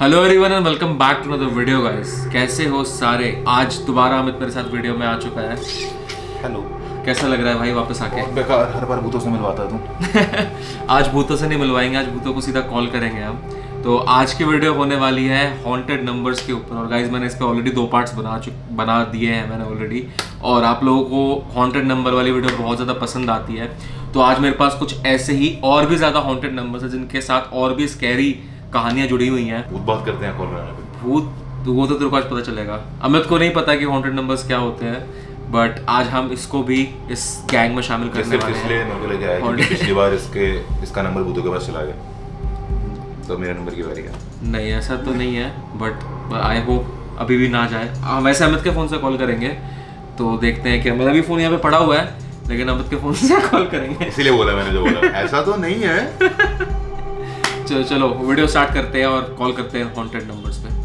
Hello everyone and welcome back to another video guys कैसे हो सारे? आज दोबारा अमित मेरे साथ वीडियो में आ चुका है। हेलो कैसा लग रहा है भाई वापस आके? बेकार हर बार भूतों से मिलवाता तू आज भूतों से नहीं मिलवाएँगे आज भूतों को सीधा कॉल करेंगे हम। तो आज की वीडियो होने वाली है हॉन्टेड नंबर्स के ऊपर। और गाइज़ मैंने इस पर ऑलरेडी दो पार्ट्स बना चुक बना दिए हैं मैंने ऑलरेडी और आप लोगों को हॉन्टेड नंबर वाली वीडियो बहुत ज़्यादा पसंद आती है। तो आज मेरे पास कुछ ऐसे ही और भी ज़्यादा हॉन्टेड नंबर्स हैं जिनके साथ और भी स्कैरी कहानियाँ जुड़ी हुई हैं। भूत बात करते हैं कॉल बनाने पे भूत वो तो तेरे को आज पता चलेगा। अमित को नहीं पता कि हॉन्टेड नंबर्स क्या होते हैं बट आज हम इसको भी इस गैंग में शामिल करने वाले हैं। मेरे को लेके आया क्योंकि पिछली बार इसके इसका नंबर भूतों के पास चला गया। तो मेरा नंबर की बारी है। नहीं ऐसा तो नहीं है बट आई होप अभी भी ना जाए। हम वैसे अमित के फ़ोन से कॉल करेंगे तो देखते हैं कि मेरा भी फ़ोन यहाँ पे पड़ा हुआ है लेकिन अमित के फ़ोन से कॉल करेंगे। इसीलिए बोला मैंने जो बोला। ऐसा तो नहीं है। चलो वीडियो स्टार्ट करते हैं और कॉल करते हैं हॉन्टेड नंबर्स पे।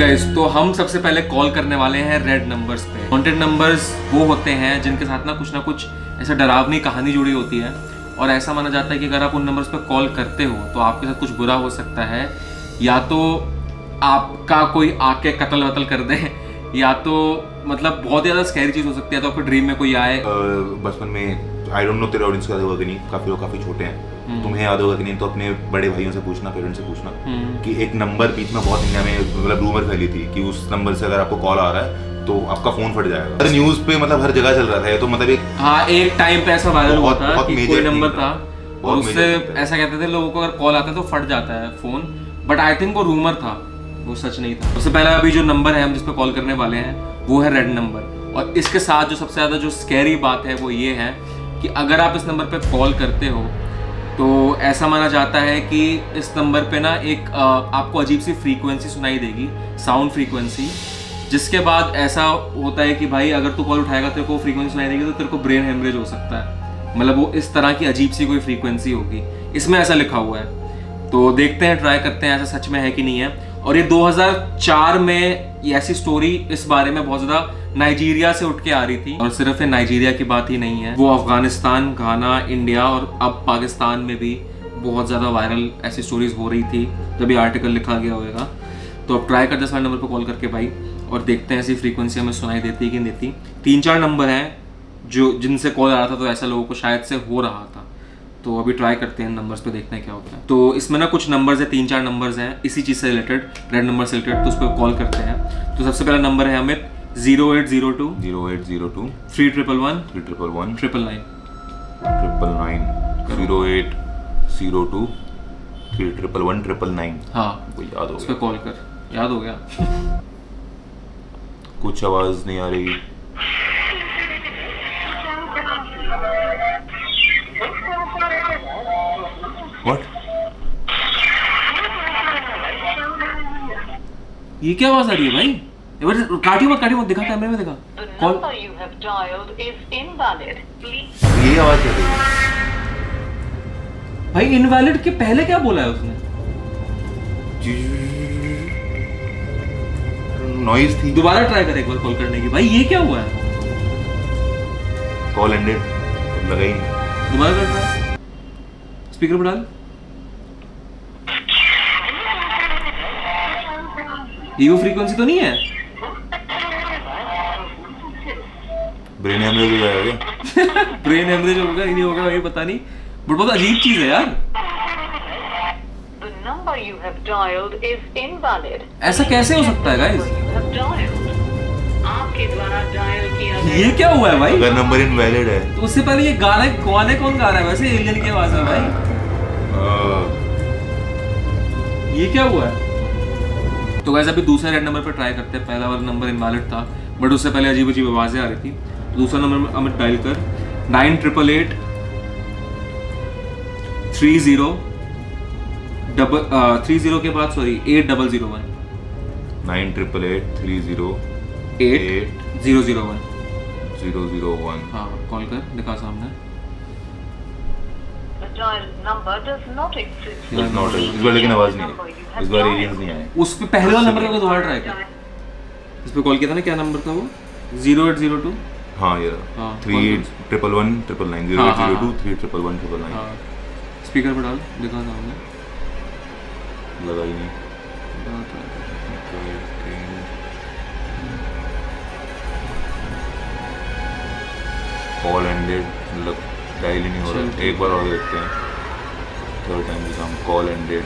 गाइस तो हम सबसे पहले कॉल करने वाले हैं रेड नंबर्स पे। हॉन्टेड नंबर्स वो होते हैं जिनके साथ ना कुछ ना कुछ ऐसा डरावनी कहानी जुड़ी होती है। और ऐसा माना जाता है कि अगर आप उन नंबर्स पे कॉल करते हो तो आपके साथ कुछ बुरा हो सकता है। या तो आपका कोई आके कत्ल वतल कर दे या तो मतलब बहुत ज़्यादा स्कैरी चीज़ हो सकती है तो आपके ड्रीम में कोई आए। बचपन में आई डोंट नो तेरे ऑडियंस को याद होगा कि नहीं काफ़ी लोग काफ़ी छोटे हैं। तुम्हें याद होगा कि नहीं तो अपने बड़े भाइयों से पूछना पेरेंट्स से पूछना हम्म, कि एक नंबर बीच में बहुत इंडिया में मतलब रूमर फैली थी कि उस नंबर से अगर आपको कॉल आ रहा है तो आपका फ़ोन फट जाएगा। हर न्यूज़ पे मतलब हर जगह चल रहा था ये तो मतलब एक हाँ एक टाइम पे ऐसा वायरल हुआ था कि कोई नंबर था। और उससे। ऐसा कहते थे लोगों को अगर कॉल आता है तो फट जाता है फ़ोन बट आई थिंक वो रूमर था वो सच नहीं था। उससे पहले अभी जो नंबर है हम जिस पे कॉल करने वाले हैं वो है रेड नंबर और इसके साथ जो सबसे ज़्यादा जो स्कैरी बात है वो ये है कि अगर आप इस नंबर पे कॉल करते हो तो ऐसा माना जाता है कि इस नंबर पे ना एक अ, आपको अजीब सी फ्रीक्वेंसी सुनाई देगी साउंड फ्रीक्वेंसी जिसके बाद ऐसा होता है कि भाई अगर तू कॉल उठाएगा तेरे को फ्रीक्वेंसी सुनाई देगी तो तेरे को ब्रेन हेमरेज हो सकता है। मतलब वो इस तरह की अजीब सी कोई फ्रीक्वेंसी होगी। इसमें ऐसा लिखा हुआ है। तो देखते हैं ट्राई करते हैं, ऐसा सच में है कि नहीं है। और ये 2004 में ये ऐसी स्टोरी इस बारे में बहुत ज़्यादा नाइजीरिया से उठ के आ रही थी। और सिर्फ़ नाइजीरिया की बात ही नहीं है। वो अफ़गानिस्तान, घाना इंडिया और अब पाकिस्तान में भी बहुत ज़्यादा वायरल ऐसी स्टोरीज हो रही थी। जब ये आर्टिकल लिखा गया होगा तो अब ट्राई करते हैं नंबर पर कॉल करके भाई। और देखते हैं ऐसी फ्रीक्वेंसी हमें सुनाई देती है कि नहीं देती। तीन चार नंबर हैं जो जिनसे कॉल आ रहा था तो ऐसा लोगों को शायद से हो रहा था। तो अभी ट्राई करते हैं नंबर्स पे देखते हैं क्या होता है। तो इसमें ना कुछ नंबर्स है तीन चार नंबर्स हैं इसी चीज़ से रिलेटेड रेड नंबर से रिलेटेड तो उस पर कॉल करते हैं। तो सबसे पहला नंबर है Amit zero eight zero two zero eight zero two three triple one three triple one triple nine triple nine zero eight zero two three triple one triple nine हाँ। वो याद हो उस पर कॉल कर। याद हो गया। कुछ आवाज़ नहीं आ रही। व्हाट ये क्या आवाज़ आ रही है भाई? एक बार काटियो मत काटियो मत दिखा कैमरे में दिखा। Call you have dialed is invalid. Please ये आवाज़ क्या है भाई इनवैलिड के पहले क्या बोला है उसने? नॉइज़ थी। दोबारा ट्राई कर एक बार कॉल करने की। भाई ये क्या हुआ है? कॉल एंडेड लगा ही नहीं। दोबारा कर स्पीकर पर डाल ये वो फ्रीक्वेंसी तो नहीं है? ब्रेन हेमरेज हो जाएगा ब्रेन हेमरेज होगा ही नहीं होगा ये पता नहीं। बट बहुत अजीब चीज़ है यार. ऐसा कैसे हो सकता है गाइस You have dialed. आपके द्वारा डायल किया गया। ये क्या हुआ है भाई? अगर नंबर इनवैलिड है। तो उससे पहले ये गाना गाने कौन गा रहा है? वैसे एलियन की आवाज़ है भाई। ये क्या हुआ है? तो वैसे अभी दूसरे रेड नंबर पर ट्राई करते हैं। पहला वाला नंबर इनवैलिड था बट उससे पहले अजीब अजीब आवाज़ें आ रही थी। तो दूसरा नंबर अमित डायल कर। Nine triple eight three zero double three zero के बाद sorry eight double zero one nine triple eight three zero eight eight zero zero one zero zero one हाँ कॉल कर दिखा सामने। इस बार लेकिन आवाज़ नहीं आई। इस बार एलियंस नहीं आए। उस पे पहले वाला नंबर का दोबारा ट्राई कर। इस पे कॉल किया था ना क्या नंबर था वो? ज़ीरो एट ज़ीरो टू हाँ ये हाँ, थ्री कौन- triple one triple nine zero हाँ, एट ज़ीरो हाँ, two three triple one triple nine हाँ। स्पीकर पे डाल दिखा था हमने। लगा ही नहीं। कॉल एंडेड मतलब डायल ही नहीं हो रहा एक बार और देखते हैं। थर्ड टाइम भी काम कॉल एंडेड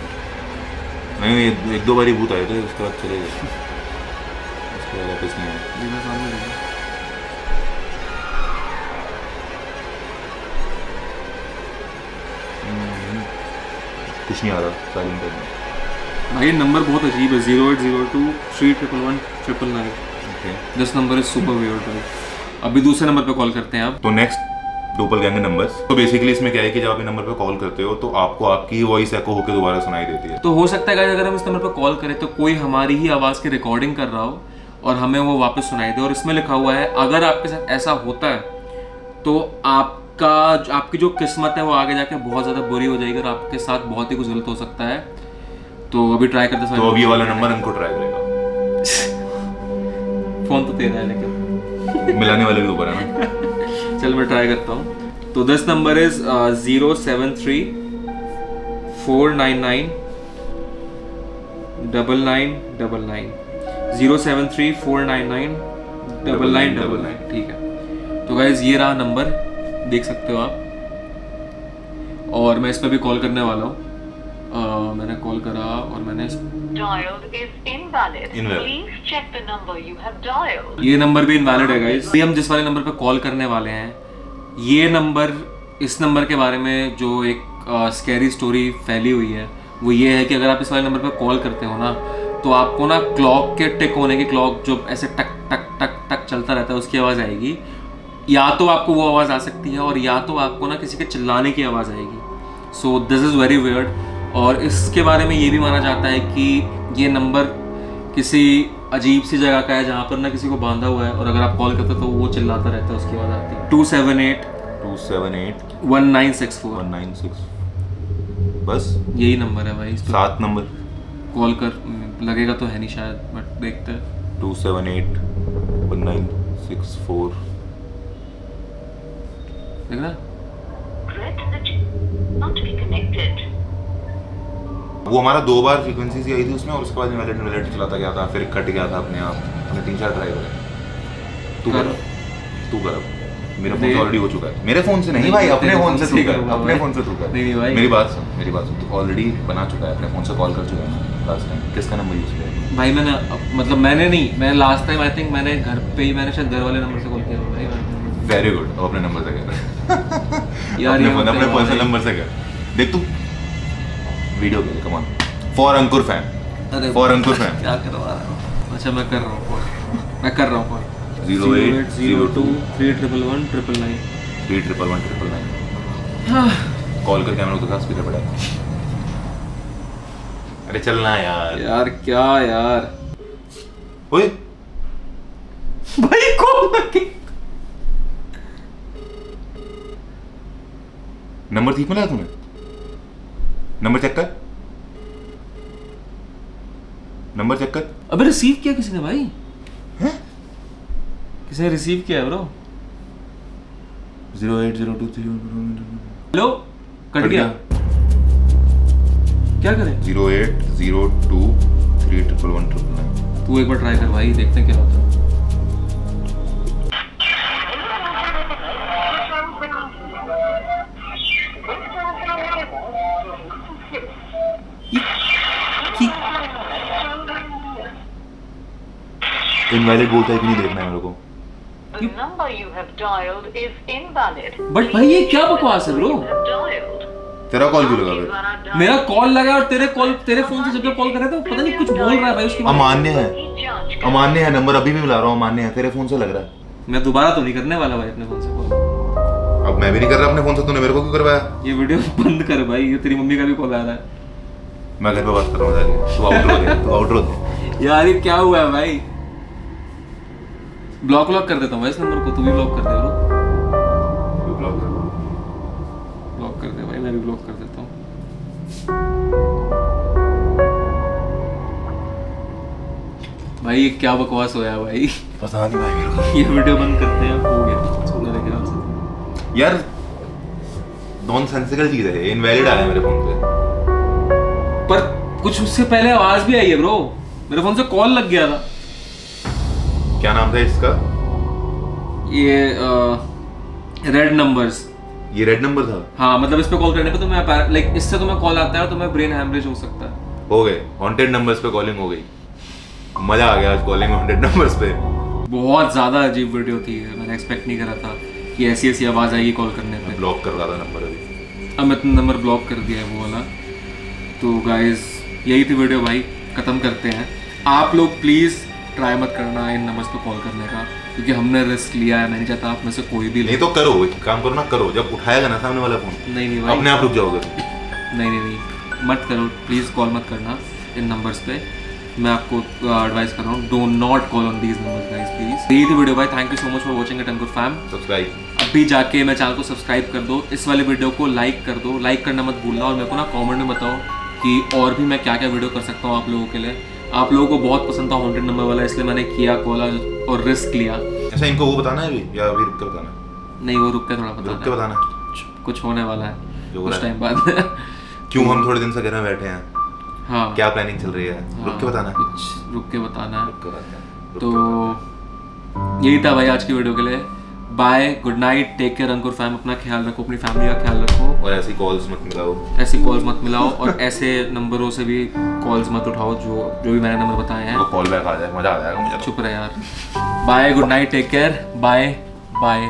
नहीं नहीं एक दो बार ही भूत आए थे उसके बाद चले गए। उसके बाद वापस नहीं आए। हम्म, कुछ नहीं आ रहा साइलेंट करना भाई नंबर बहुत अजीब है zero eight zero two three triple one triple nine okay this number is super weird अभी दूसरे नंबर पे कॉल करते हैं आप। तो नेक्स्ट डोपल गैंग नंबर्स तो बेसिकली इसमें क्या है कि जब आप नंबर पे कॉल करते हो तो आपको आपकी वॉइस एको होकर दोबारा सुनाई देती है। तो हो सकता है अगर हम इस नंबर पर कॉल करें तो कोई हमारी ही आवाज़ की रिकॉर्डिंग कर रहा हो और हमें वो वापस सुनाई दे। और इसमें लिखा हुआ है अगर आपके साथ ऐसा होता है तो आपका आपकी जो किस्मत है वो आगे जाके बहुत ज़्यादा बुरी हो जाएगी और आपके साथ बहुत ही कुछ गलत हो सकता है। तो अभी ट्राई करते तो समय ये वाला नंबर हमको ट्राई करेगा। फ़ोन तो तेरा है लेकिन। मिलाने वाले भी ऊपर है ना। चल, मैं ट्राई करता हूँ। तो this number is zero seven three four nine nine double nine double nine zero seven three four nine nine double nine double nine ठीक है। तो गाइज़ ये रहा नंबर देख सकते हो आप। और मैं इस पर भी कॉल करने वाला हूँ। मैंने कॉल करा और मैंने इस- Dialed is invalid. Invalid. Please check the number you have dialed. ये नंबर भी इनवैलिड है गाइस हम जिस वाले नंबर पे कॉल करने वाले हैं ये नंबर इस नंबर के बारे में जो एक स्कैरी स्टोरी फैली हुई है वो ये है कि अगर आप इस वाले नंबर पे कॉल करते हो ना तो आपको ना क्लॉक के टिक होने की क्लॉक जो ऐसे टक टक टक टक चलता रहता है उसकी आवाज़ आएगी या तो आपको वो आवाज़ आ सकती है और या तो आपको ना किसी के चिल्लाने की आवाज़ आएगी so this is very weird और इसके बारे में ये भी माना जाता है कि ये नंबर किसी अजीब सी जगह का है जहाँ पर ना किसी को बांधा हुआ है और अगर आप कॉल करते हो तो वो चिल्लाता रहता है उसकी आवाज़ आती है। Two seven eight two seven eight one nine six four one nine six बस? यही नंबर है भाई इस सात नंबर। कॉल कर लगेगा तो है नहीं शायद बट देखते हैं। Two seven eight one nine six four देख रहा वो हमारा दो बार फ्रीक्वेंसी सी आई थी उसमें और उसके बाद इनवैलिड इनवैलिड चलाता गया था फिर कट गया था अपने आप। हमने तीन चार ट्राई करे। तू कर। तू कर। मेरा फ़ोन ऑलरेडी हो चुका है। मेरे फ़ोन से नहीं भाई अपने फ़ोन से तू कर। अपने फ़ोन से तू कर। नहीं, भाई। मेरी बात सुन मेरी बात सुन। तू ऑलरेडी बना चुका है अपने फ़ोन से कॉल कर चुका है लास्ट टाइम किसका नंबर यूज़ किया भाई मैंने मतलब मैंने नहीं मैं लास्ट टाइम आई थिंक मैंने घर पे ही मैंने शायद घर वाले नंबर से कॉल किया था भाई। वेरी गुड अपने नंबर से कर। यार अपने पर्सनल नंबर से कर। देख तू वीडियो के come on for Ankur fan अरे फॉर अंकुर फ़ैन क्या करवा रहा हूँ? अच्छा मैं कर रहा हूँ कॉल मैं कर रहा हूँ call Zero eight zero two three triple one triple nine three triple one triple nine call करके हम लोग तो स्पीकर पड़ा अरे चलना यार। यार क्या यार? ओए। भाई कौन नंबर ठीक मिला तूने? नंबर चेक कर। नंबर चेक कर। अबे रिसीव किया किसी ने भाई? हैं? किसी ने रिसीव किया है bro zero eight zero two three. Hello cut गया। क्या करें? Zero eight zero two three triple one triple nine. तू एक बार ट्राई कर भाई देखते हैं क्या होता है। इनवैलिड बोलता है कि नहीं देखना है मेरे को। The number you have dialed is invalid. But भाई ये क्या बकवास है ब्रो You have dialed. तेरा कॉल क्यों लगा फिर? मेरा कॉल लगा और तेरे कॉल तेरे फ़ोन से जब कॉल कर रहा था पता नहीं कुछ बोल रहा है भाई उसके अमान्य है। अमान्य है नंबर अभी भी मिला रहा हूँ अमान्य है। तेरे फ़ोन से लग रहा है। मैं दोबारा तो नहीं करने वाला भाई अपने फ़ोन से कॉल अब मैं भी नहीं कर रहा अपने फ़ोन से तूने मेरे को क्यों करवाया? ये वीडियो बंद कर भाई ये तेरी मम्मी का भी कॉल आ रहा है। मैं घर पे बात कर रहा हूँ तू आउटरो दे तू आउटरो दे। यार ये क्या हुआ है भाई? ब्लॉक ब्लॉक कर देता हूँ इस नंबर को तू भी ब्लॉक कर दे ब्रो ब्लॉक कर? ब्लॉक कर दे भाई मैं भी ब्लॉक कर देता हूँ. भाई ये क्या बकवास होया भाई? पता नहीं भाई मेरे को। ये वीडियो बंद करते हैं हो गया. मेरे ख्याल से यार नॉन सेंसिकल चीज़ है इनवैलिड आया मेरे फ़ोन पे। पर कुछ उससे पहले आवाज़ भी आई है ब्रो मेरे फ़ोन से कॉल लग गया था. क्या नाम था इसका? ये रेड नंबर्स ये रेड नंबर था? हाँ मतलब इस पे कॉल करने पे तो मैं लाइक इससे तो मैं कॉल आता है तो मैं ब्रेन हैमरेज हो सकता है। हो गए। हॉन्टेड नंबर्स पे कॉलिंग हो गई। मज़ा आ गया आज कॉलिंग हॉन्टेड नंबर्स पे। बहुत ज़्यादा अजीब वीडियो थी मैंने एक्सपेक्ट नहीं करा था कि ऐसी ऐसी आवाज़ आएगी कॉल करने पे। ब्लॉक कर रहा था नंबर अभी। अब मैं नंबर ब्लॉक कर दिया है वो वाला। तो गाइस यही थी वीडियो भाई। खत्म करते हैं। आप लोग प्लीज़ ट्राई मत करना इन नंबर्स पे कॉल करने का क्योंकि हमने रिस्क लिया है मैं नहीं चाहता आप में से कोई भी नहीं तो करो एक काम करो ना करो। जब उठाएगा ना सामने वाला फ़ोन नहीं नहीं भाई। अपने आप रुक जाओगे। नहीं नहीं नहीं। मत करो प्लीज़ कॉल मत करना इन नंबर्स पे। मैं आपको एडवाइस कर रहा हूँ do not call on these numbers guys please यही थी वीडियो भाई thank you so much for watching it Ankur fam subscribe अभी जाके मैं चैनल को सब्सक्राइब कर दो इस वाले वीडियो को लाइक कर दो। लाइक करना मत भूलना और मेरे को ना कमेंट में बताओ कि और भी मैं क्या क्या वीडियो कर सकता हूँ आप लोगों के लिए। आप लोगों को बहुत पसंद था हॉन्टेड नंबर वाला इसलिए मैंने किया कॉल और रिस्क लिया। अच्छा इनको वो बताना है अभी? या अभी रुक के बताना है? नहीं वो रुक के थोड़ा बताना रुक के बताना है। कुछ होने वाला है। कुछ टाइम बाद। क्यों हम थोड़े दिन से घर में बैठे हैं? हाँ। क्या प्लानिंग चल रही है? रुक के हाँ, बताना है। कुछ रुक के बताना है। है। तो यही था भाई आज की वीडियो के लिए। Bye good night take care Ankur fam अपना ख्याल रखो अपनी फैमिली का ख्याल रखो। और ऐसी कॉल्स मत मिलाओ। ऐसी कॉल्स मत मिलाओ और ऐसे नंबरों से भी कॉल्स मत उठाओ जो जो भी मैंने नंबर बताए हैं। कॉल बैक आ जाए मज़ा आ जाएगा मुझे तो। चुप रहे यार। Bye good night take care bye bye